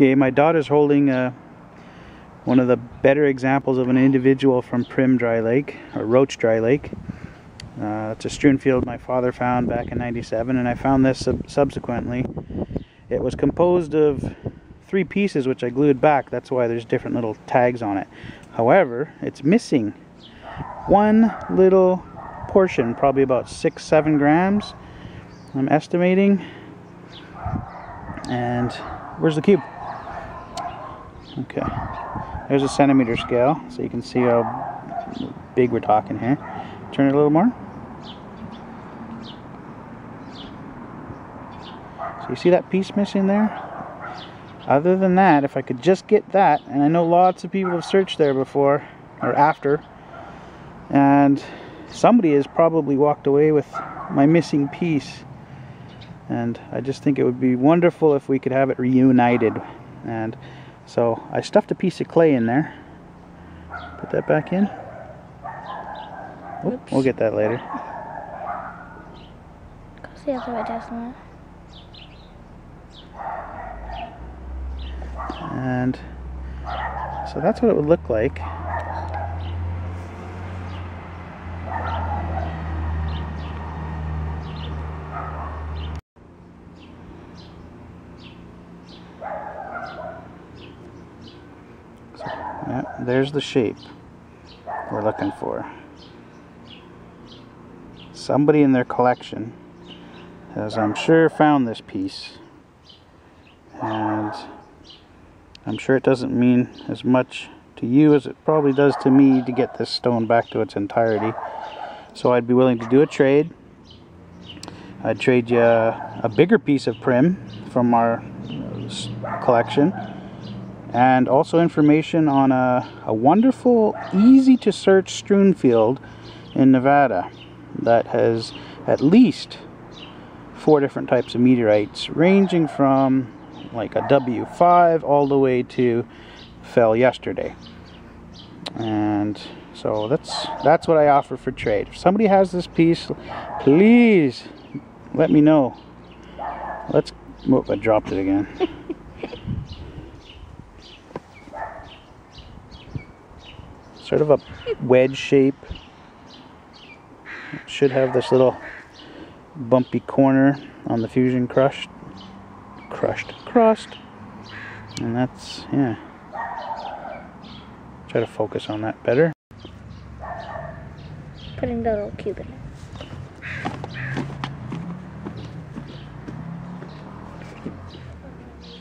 Okay, my daughter's holding uh, one of the better examples of an individual from Primm Dry Lake, or Roach Dry Lake. Uh, it's a strewn field my father found back in 97 and I found this sub subsequently. It was composed of three pieces which I glued back, that's why there's different little tags on it. However, it's missing one little portion, probably about six, seven grams, I'm estimating. And where's the cube? Okay, there's a centimeter scale, so you can see how big we're talking here. Turn it a little more. So you see that piece missing there? Other than that, if I could just get that, and I know lots of people have searched there before, or after, and somebody has probably walked away with my missing piece. And I just think it would be wonderful if we could have it reunited. And so I stuffed a piece of clay in there. Put that back in. Oh, we'll get that later. the other way, doesn't And so that's what it would look like. Yeah, there's the shape we're looking for. Somebody in their collection has, I'm sure, found this piece. And I'm sure it doesn't mean as much to you as it probably does to me to get this stone back to its entirety. So I'd be willing to do a trade. I'd trade you a, a bigger piece of Primm from our collection and also information on a, a wonderful, easy to search strewn field in Nevada that has at least four different types of meteorites ranging from like a W5 all the way to fell yesterday. And so that's that's what I offer for trade. If somebody has this piece please let me know. Let's oh, I dropped it again sort of a wedge shape. Should have this little bumpy corner on the fusion crushed, crushed, crust. And that's, yeah. Try to focus on that better. Putting the little cube in it.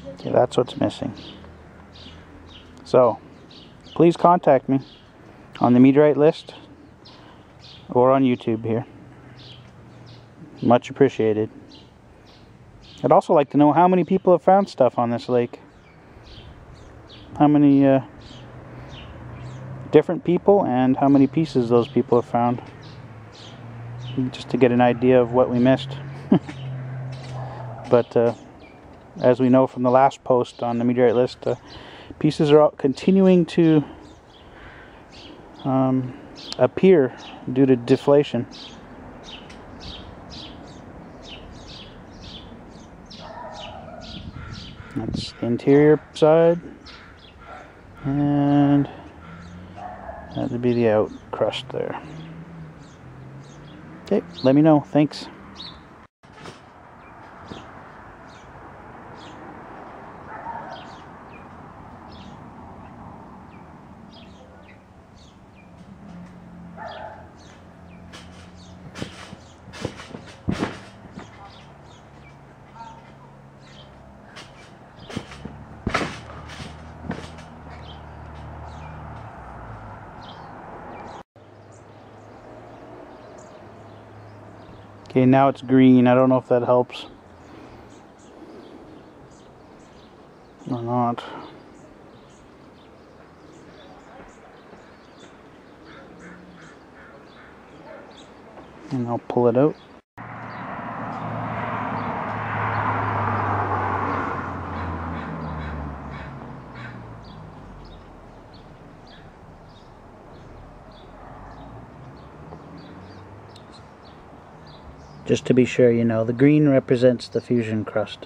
Okay, that's what's missing. So, please contact me on the meteorite list or on YouTube here. Much appreciated. I'd also like to know how many people have found stuff on this lake. How many uh, different people and how many pieces those people have found. Just to get an idea of what we missed. but uh, as we know from the last post on the meteorite list, uh, pieces are continuing to um, appear due to deflation. That's the interior side. And that would be the out crust there. Okay, let me know. Thanks. Okay, now it's green. I don't know if that helps. Or not. And I'll pull it out. Just to be sure you know, the green represents the fusion crust.